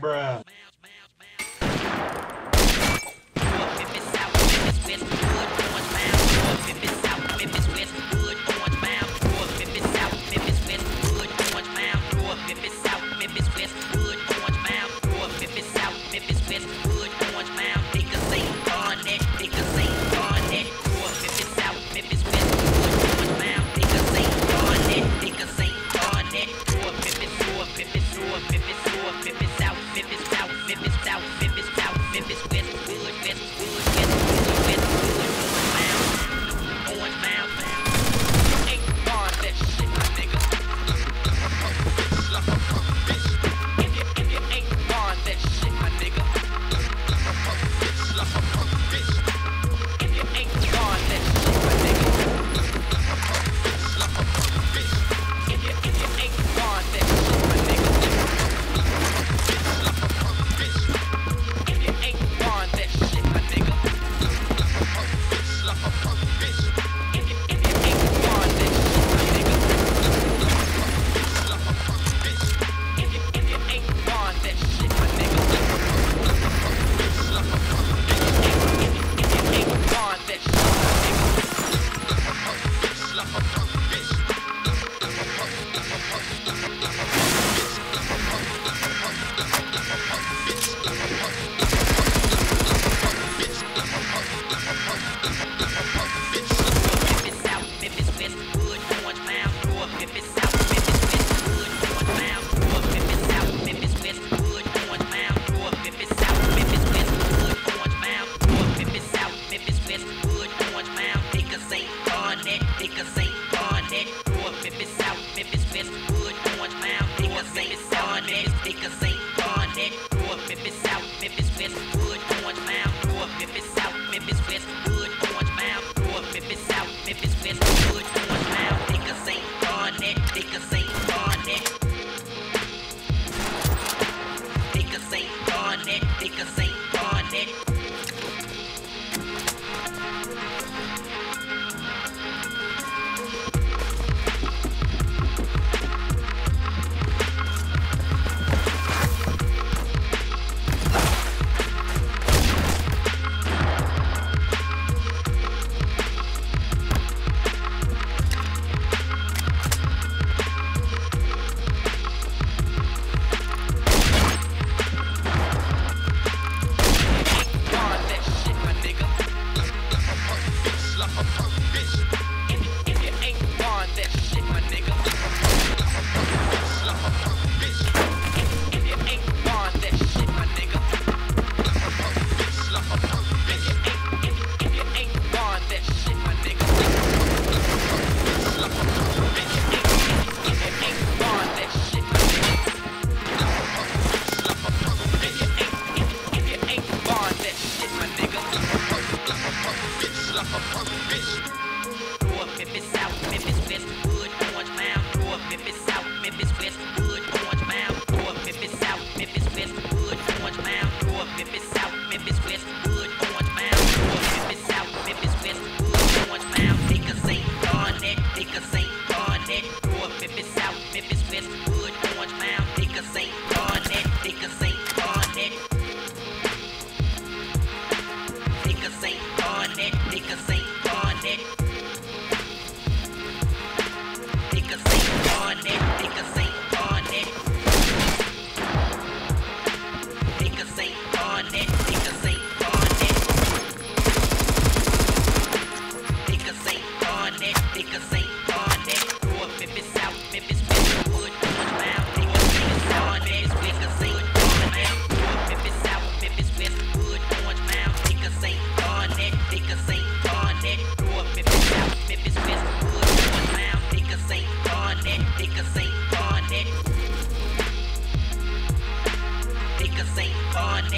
Bruh.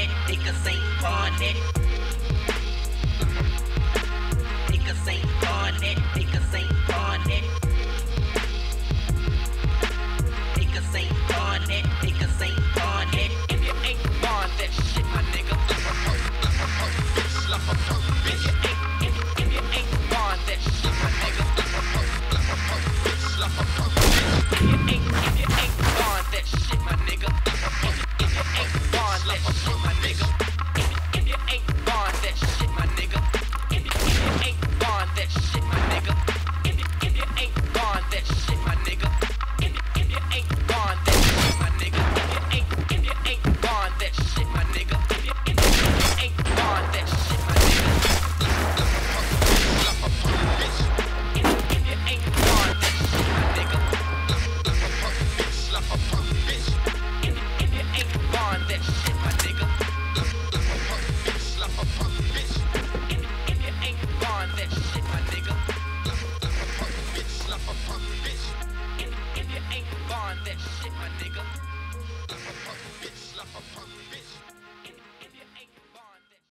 it, niggas ain't on it.